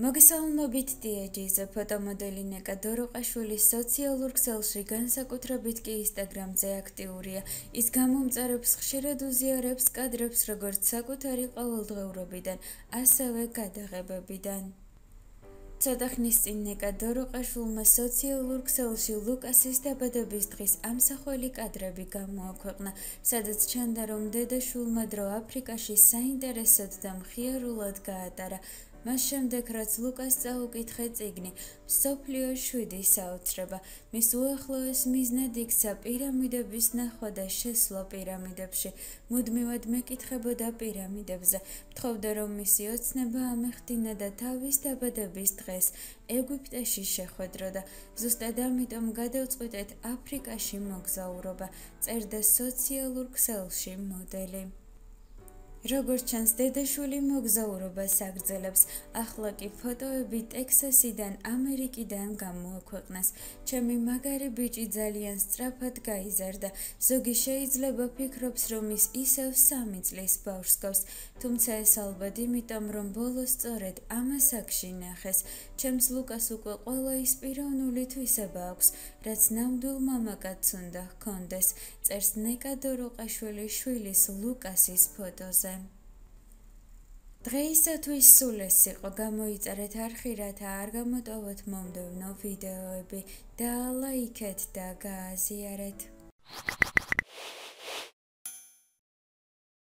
მოგესალმებით დიეჯის ფოტომოდელი ნეკა დოროყაშვილის სოციალურ ქსელში განსაკუთრებით კი ინსტაგრამზე აქტიურია. ის გამომწარებს ხშირად უზიარებს კადრებს როგორც საკუთარი ყოველდღიურობიდან ასევე გადაღებებიდან. ცოტა ხნის წინ ნეკა დოროყაშვილმა სოციალურ ქსელში ლუკასის დაბადების დღის ამსახველი კადრები გამოაქვეყნა სადაც ჩანდა რომ დედაშვილმა დრო აფრიკაში საინტერესოდ და მხიარულად გაატარა მას შემდეგ რაც ლუკას წაუკითხე წიგნი სოფლიო 7 საოცრება. მის უახლოეს მიზნად იქცა პირამიდების ნახვა და შესვლა პირამიდებში. მუდმივად მეკითხებოდა პირამიდებზე. მთხოვდა რომ მისი ოცნება ამეხდინა და თავის დაბადების დღეს ეგვიპტეში შეხვედროდა. ზუსტად ამიტომ გადავწყვიტეთ აფრიკაში მოგზაურობა წერდა სოციალურ ქსელში მოდელი როგორც ჩანს დედაშვილი მოგზაურობას აგრძელებს ახლა კი ფოტოები ტექსასიდან ამერიკიდან გამოაქვეყნეს ჩემი მაგარი ბიჭი ძალიან სწრაფად გაიზარდა. ზოგი შეიძლება ფიქრობს რომ ის ისევ სამი წლის ბავშვს გავს. თუმცა ეს ალბათ იმიტომ რომ ბოლოს სწორედ ამას აქში ნახეს. ჩემს ლუკას უკვე ყველა ის პიროვნული თვისება აქვს რაც ნამდვილ მამაკაცს უნდა ჰქონდეს. წერს ნეკა დოროყაშვილი შვილის ლუკასის ფოტოზე დღეისათვის სულ ეს იყო გამოიწერეთ არხი რათა არ გამოტოვოთ მომდევნო ვიდეოები და ლაიქეთ და გააზიარეთ